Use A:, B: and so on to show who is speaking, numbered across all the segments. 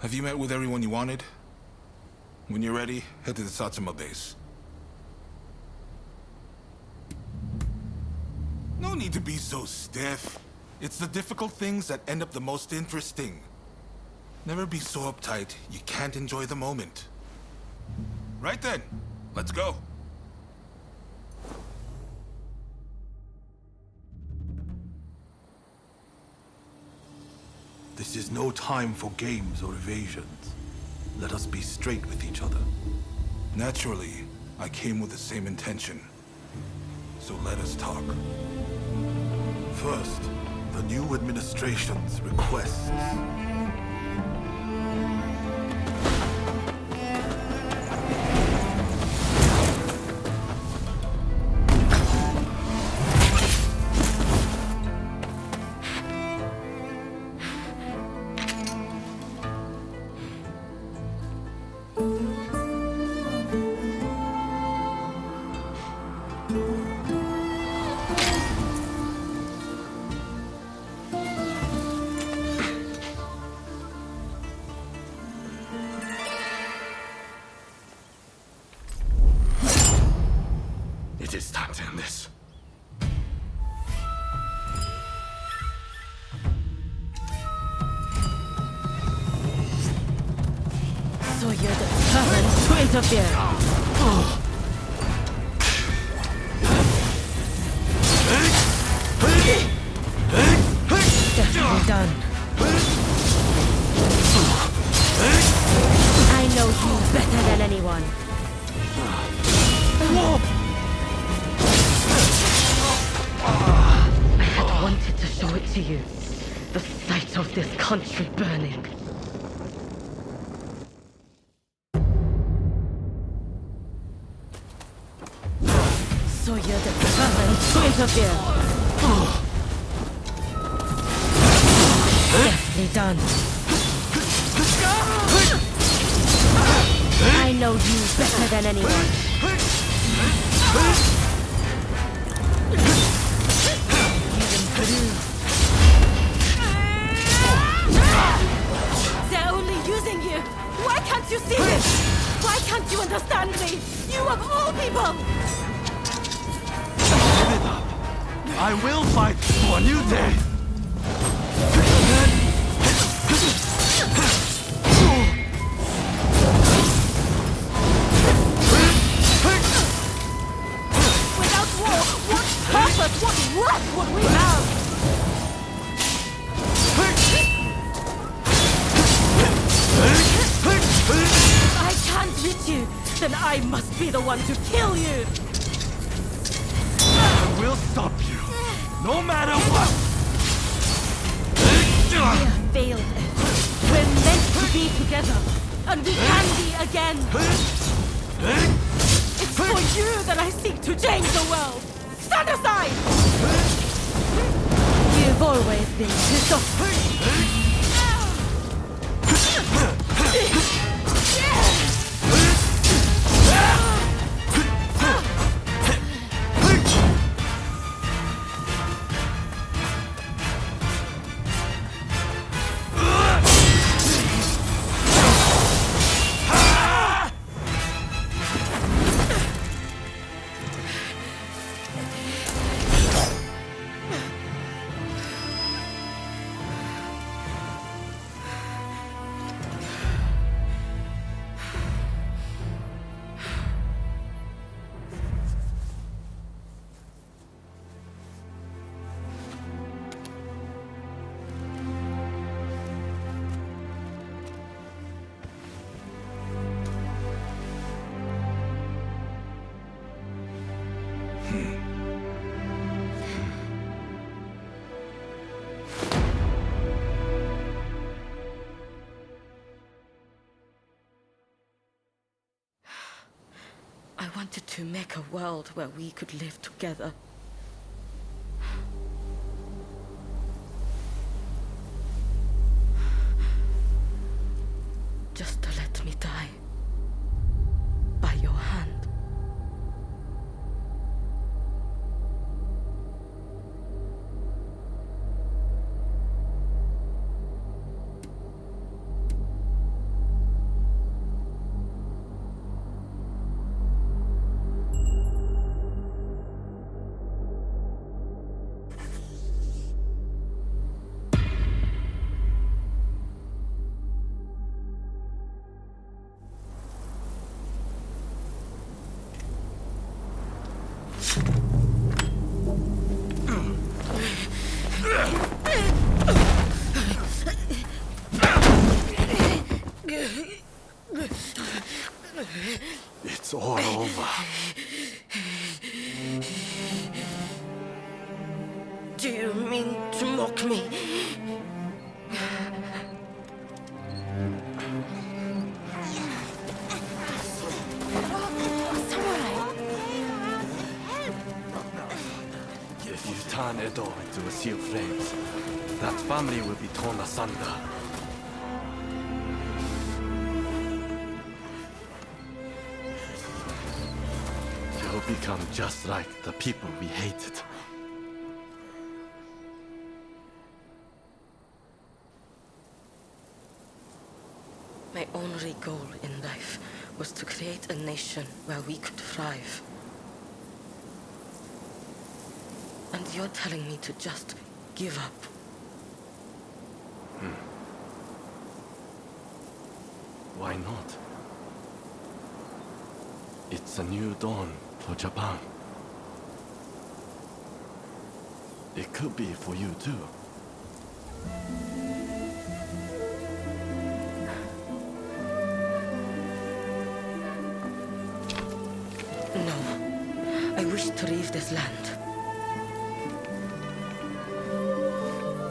A: Have you met with everyone you wanted? When you're ready, head to the Satsuma base. No need to be so stiff. It's the difficult things that end up the most interesting. Never be so uptight you can't enjoy the moment. Right then, let's go.
B: This is no time for games or evasions. Let us be straight with each other.
A: Naturally, I came with the same intention. So let us talk.
B: First, the new administration's requests.
C: So you're determined to interfere. Done. I know you better than anyone. I had wanted to show it to you. The sight of this country burning. Interfere. Deftly done. I know you better than anyone. They're only using you. Why can't you see this? Why can't you understand me? You of all people!
B: I will fight for a new day.
C: Without war, what purpose, what worth would we have? If I can't reach you, then I must be the one to kill you!
B: I will stop you. No matter what.
C: We have failed. We're meant to be together, and we can be again. It's for you that I seek to change the world. Stand aside! You've always been pissed off. Wanted to make a world where we could live together.
B: Over.
C: Do you mean to mock me?
B: If you turn Edo into a sea of flames, that family will be torn asunder. Become just like the people we hated.
C: My only goal in life was to create a nation where we could thrive. And you're telling me to just give up. Hmm.
B: Why not? It's a new dawn for Japan. It could be for you too.
C: No. I wish to leave this land.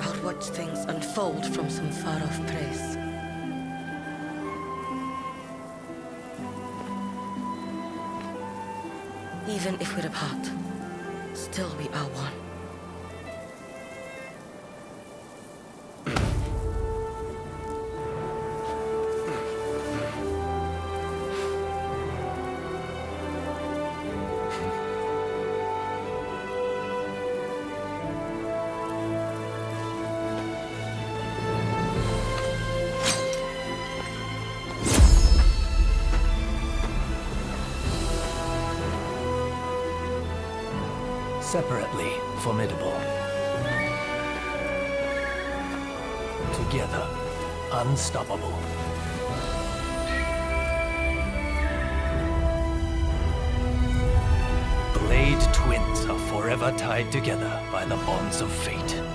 C: I'll watch things unfold from some far-off place. Even if we're apart, still we are one.
D: Separately formidable. Together, unstoppable. Blade twins are forever tied together by the bonds of fate.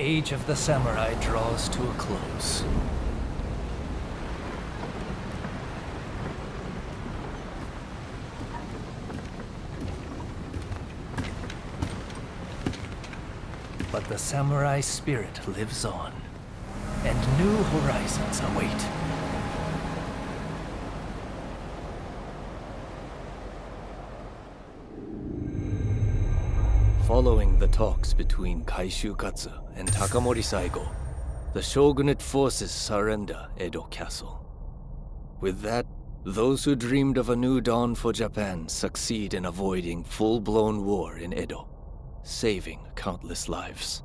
D: Age of the samurai draws to a close. But the samurai spirit lives on, and new horizons await. Following the talks between Kaishu Katsu and Takamori Saigo, the shogunate forces surrender Edo Castle. With that, those who dreamed of a new dawn for Japan succeed in avoiding full-blown war in Edo, saving countless lives.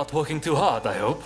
E: Not working too hard, I hope.